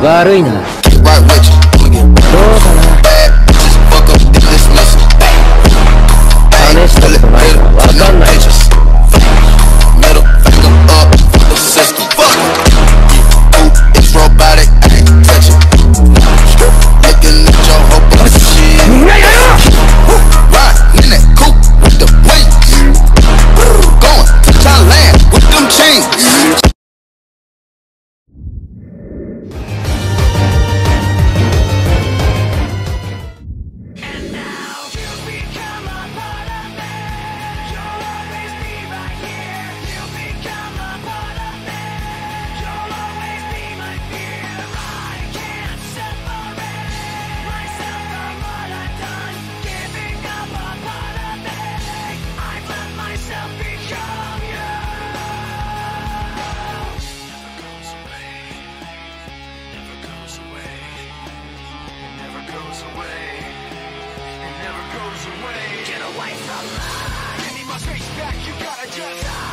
Guarina. Right Me my space back. You gotta just.